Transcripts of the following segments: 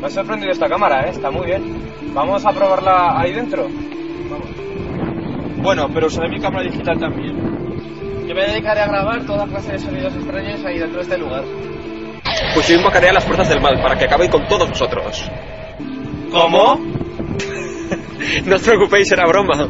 Me ha sorprendido esta cámara, ¿eh? Está muy bien. Vamos a probarla ahí dentro. Bueno, pero usaré mi cámara digital también. Yo me dedicaré a grabar toda clase de sonidos extraños ahí dentro de este lugar. Pues yo invocaré a las fuerzas del mal para que acaben con todos vosotros. ¿Cómo? no os preocupéis, era broma.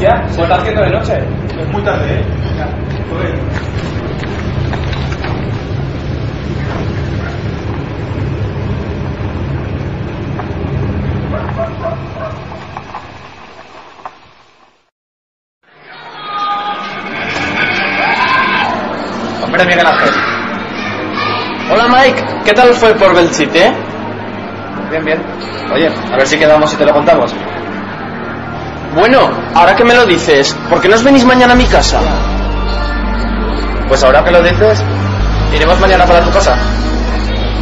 Ya. Se está haciendo de noche. Es muy tarde, ¿eh? Ya, joder. Hombre, Miguel Ángel. Hola Mike, ¿qué tal fue por Belchite? Bien, bien. Oye, a ver si quedamos y te lo contamos. Bueno, ahora que me lo dices, ¿por qué no os venís mañana a mi casa? Pues ahora que lo dices, iremos mañana para tu casa.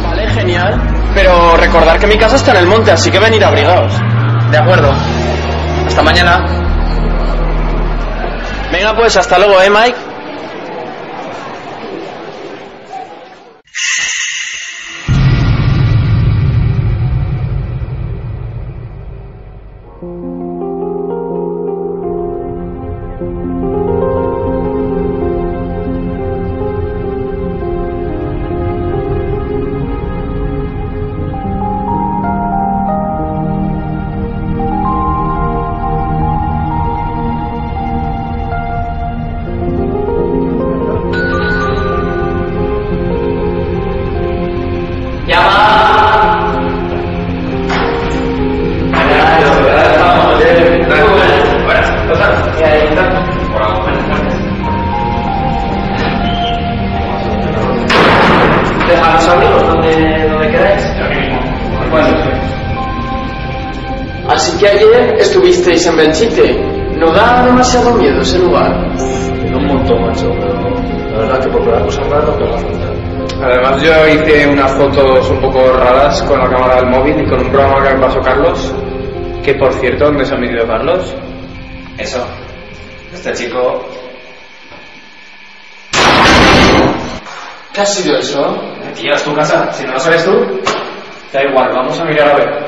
Vale, genial. Pero recordar que mi casa está en el monte, así que venir abrigados. De acuerdo. Hasta mañana. Venga, pues hasta luego, ¿eh, Mike? Estuvisteis en Belchite. ¿No da demasiado miedo ese lugar? Un montón, macho, pero la verdad que por ver cosas raras no falta. Además yo hice unas fotos un poco raras con la cámara del móvil y con un programa que me pasó Carlos. Que por cierto, ¿dónde se ha metido Carlos? Eso. Este chico... ¿Qué ha sido eso? Tío, es tu casa. Si no lo sabes tú, da igual, vamos a mirar a ver.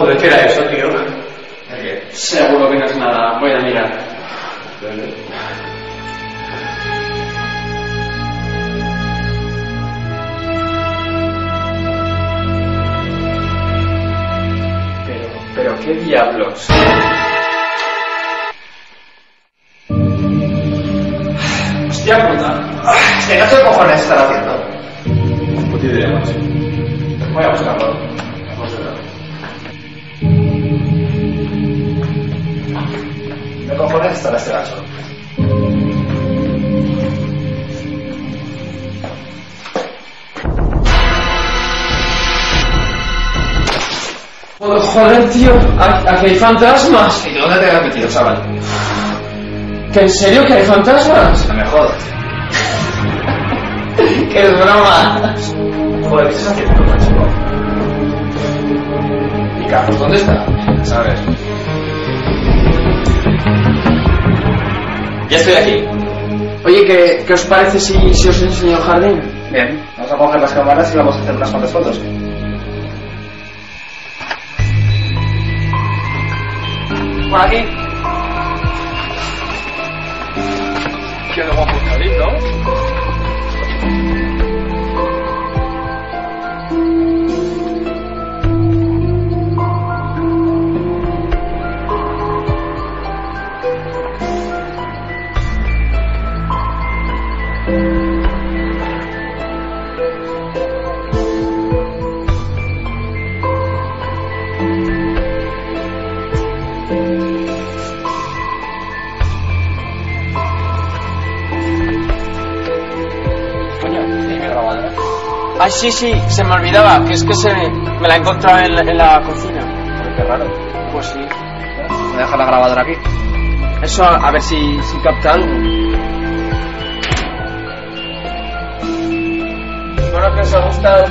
Joder, ¿qué era eso, tío? Seguro que no es nada. Voy a mirar. Pero, pero qué diablos. Hostia puta. Es que no sé qué cojones estar haciendo. Puta idea, macho. Voy a buscarlo. ¿Qué cojones estará este gacho? Joder, tío. Aquí hay fantasmas. ¿Y dónde te has metido, chaval? ¿Que en serio que hay fantasmas? No me jodas. ¡Qué broma! Joder, ¿qué estás haciendo, macho? ¿Y Carlos dónde está? ¿Sabes? Ya estoy aquí. Oye, ¿qué, qué os parece si, si os enseño el jardín? Bien, vamos a coger las cámaras y vamos a hacer unas cuantas fotos. Por aquí. Qué guapo ¿no? Ay, sí, sí, se me olvidaba, que es que se, me la he encontrado en la, en la cocina. Qué raro. Pues sí. Voy a dejar la grabadora aquí. Eso, a, a ver si, si capta algo. Bueno, que os ha gustado el